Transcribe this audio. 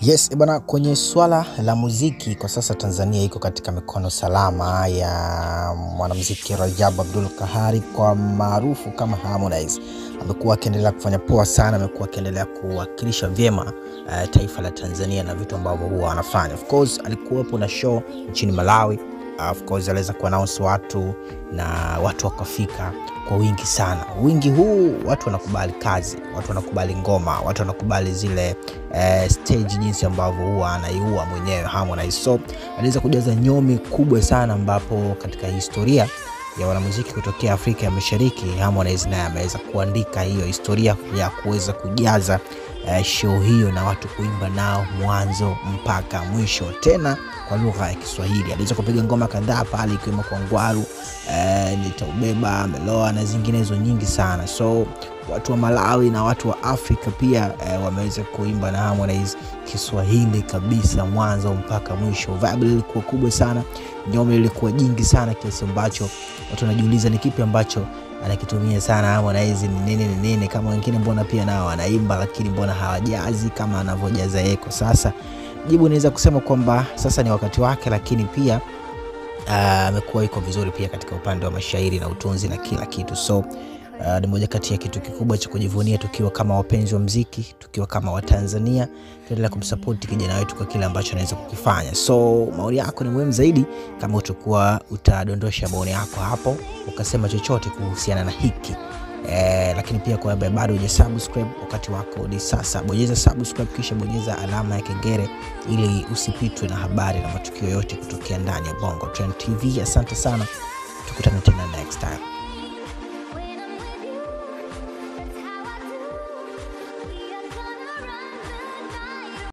Yes, bwana, kwenye swala la muziki kwa sasa Tanzania iko katika mikono salama ya mwanamuziki Rajabu Abdul Kahari kwa maarufu kama Harmonize. Amekuwa akiendelea kufanya poa sana, amekuwa akiendelea kuwakilisha vyema uh, taifa la Tanzania na vitu ambavyo huwa anafanya. Of course alikuwepo na show nchini Malawi. Uh, of course aliweza kuannounce watu na watu wakafika kwa wingi sana. Wingi huu watu wanakubali kazi, watu wanakubali ngoma, watu wanakubali zile eh, stage jinsi ambavyo huwa anaiua mwenyewe Harmonize. So aliweza kujaza nyomi kubwa sana, ambapo katika historia ya wanamuziki kutokea Afrika ya Mashariki Harmonize naye ameweza kuandika hiyo historia ya kuweza kujaza uh, show hiyo na watu kuimba nao mwanzo mpaka mwisho, tena kwa lugha ya Kiswahili. Aliweza kupiga ngoma kadhaa pale ikiwemo kwa Ngwaru uh, nitaubeba Meloa na zinginezo nyingi sana. So watu wa Malawi na watu wa Afrika pia eh, wameweza kuimba na Harmonize Kiswahili kabisa mwanzo mpaka mwisho. Vibe lilikuwa kubwa sana, nyome ilikuwa jingi sana kiasi ambacho watu wanajiuliza ni kipi ambacho anakitumia sana Harmonize ni nini ni nini, kama wengine mbona pia nao wanaimba, lakini mbona hawajazi kama anavyojaza yeko? sasa. Jibu naweza kusema kwamba sasa ni wakati wake, lakini pia amekuwa uh, iko vizuri pia katika upande wa mashairi na utunzi na kila kitu so Uh, ni moja kati ya kitu kikubwa cha kujivunia tukiwa kama wapenzi wa mziki, tukiwa kama Watanzania, tuendelea kumsapoti kijana wetu kwa kile ambacho anaweza kukifanya. So maoni yako ni muhimu zaidi, kama utakuwa utadondosha maoni yako hapo ukasema chochote kuhusiana na hiki eh, lakini pia kwa bado huja subscribe, wakati wako ni sasa. Bonyeza subscribe kisha bonyeza alama ya kengele ili usipitwe na habari na matukio yote kutokea ndani ya Bongo Trend TV. Asante sana, tukutane tena next time.